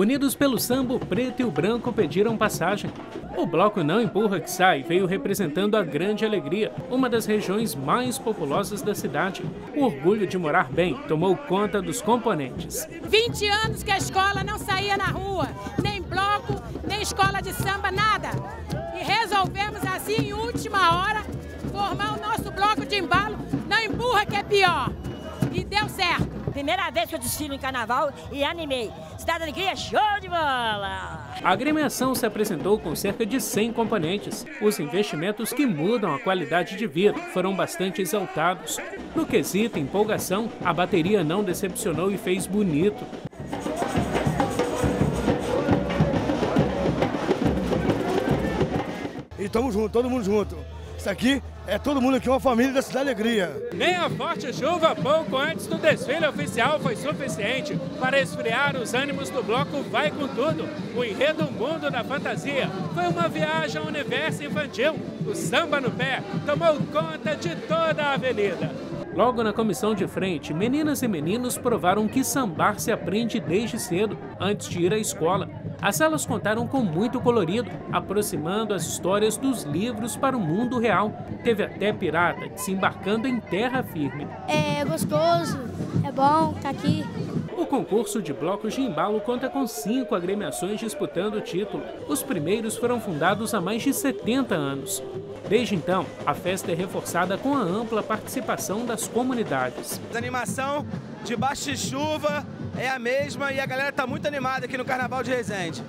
Unidos pelo samba, o preto e o branco pediram passagem. O bloco Não Empurra Que Sai veio representando a Grande Alegria, uma das regiões mais populosas da cidade. O orgulho de morar bem tomou conta dos componentes. 20 anos que a escola não saía na rua, nem bloco, nem escola de samba, nada. E resolvemos assim, em última hora, formar o nosso bloco de embalo Não Empurra Que é pior. E deu certo. Primeira vez que eu desfilo em carnaval e animei. Cidade Alegria, show de bola! A agremiação se apresentou com cerca de 100 componentes. Os investimentos que mudam a qualidade de vida foram bastante exaltados. No quesito empolgação, a bateria não decepcionou e fez bonito. E estamos juntos, todo mundo junto. Isso aqui é todo mundo aqui, uma família da Cidade Alegria. Nem a forte chuva pouco antes do desfile oficial foi suficiente para esfriar os ânimos do bloco Vai Com Tudo. O enredo Mundo da Fantasia foi uma viagem ao universo infantil. O samba no pé tomou conta de toda a avenida. Logo na comissão de frente, meninas e meninos provaram que sambar se aprende desde cedo, antes de ir à escola. As salas contaram com muito colorido, aproximando as histórias dos livros para o mundo real. Teve até pirata se embarcando em terra firme. É gostoso, é bom estar tá aqui. O concurso de blocos de embalo conta com cinco agremiações disputando o título. Os primeiros foram fundados há mais de 70 anos. Desde então, a festa é reforçada com a ampla participação das comunidades. A animação de chuva é a mesma e a galera tá muito animada aqui no Carnaval de Resende.